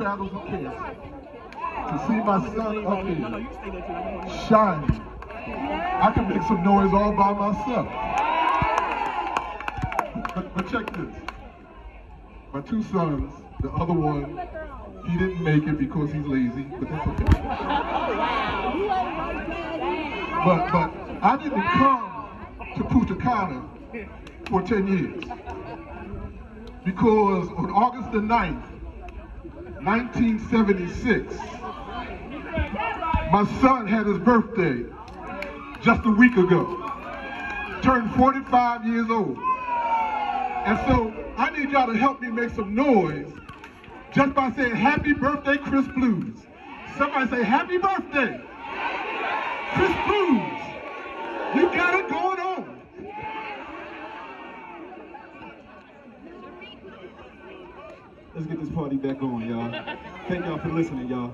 of cancer to see my son up here shining. I can make some noise all by myself. But, but check this. My two sons, the other one, he didn't make it because he's lazy, but that's okay. But, but I didn't come to Punta for 10 years. Because on August the 9th, 1976, my son had his birthday just a week ago. Turned 45 years old. And so I need y'all to help me make some noise just by saying happy birthday, Chris Blues. Somebody say happy birthday, Chris Blues. Let's get this party back on, y'all. Thank y'all for listening, y'all.